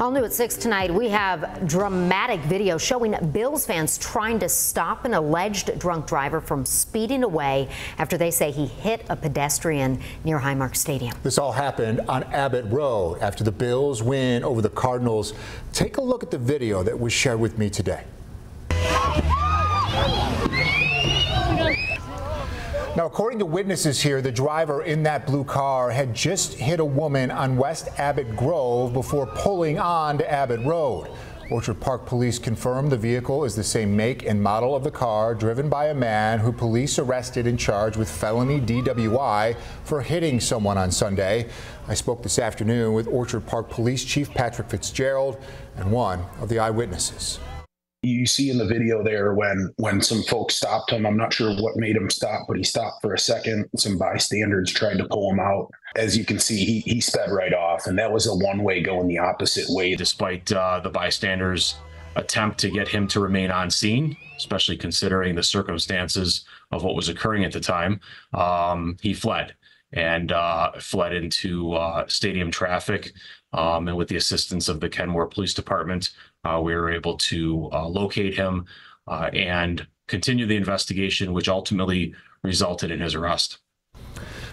All new at 6 tonight, we have dramatic video showing Bills fans trying to stop an alleged drunk driver from speeding away after they say he hit a pedestrian near Highmark Stadium. This all happened on Abbott Road after the Bills win over the Cardinals. Take a look at the video that was shared with me today. Now, according to witnesses here, the driver in that blue car had just hit a woman on West Abbott Grove before pulling on to Abbott Road. Orchard Park police confirmed the vehicle is the same make and model of the car driven by a man who police arrested and charged with felony DWI for hitting someone on Sunday. I spoke this afternoon with Orchard Park Police Chief Patrick Fitzgerald and one of the eyewitnesses you see in the video there when when some folks stopped him. I'm not sure what made him stop but he stopped for a second. Some bystanders tried to pull him out. As you can see he, he sped right off. And that was a one way going the opposite way despite uh, the bystanders attempt to get him to remain on scene especially considering the circumstances of what was occurring at the time. Um, he fled and uh, fled into uh, stadium traffic. Um, and with the assistance of the Kenmore Police Department, uh, we were able to uh, locate him uh, and continue the investigation, which ultimately resulted in his arrest.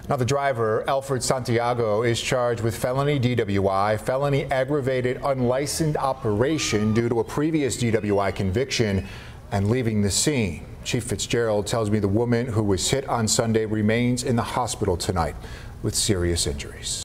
Now, the driver, Alfred Santiago, is charged with felony DWI, felony aggravated unlicensed operation due to a previous DWI conviction, and leaving the scene. Chief Fitzgerald tells me the woman who was hit on Sunday remains in the hospital tonight with serious injuries.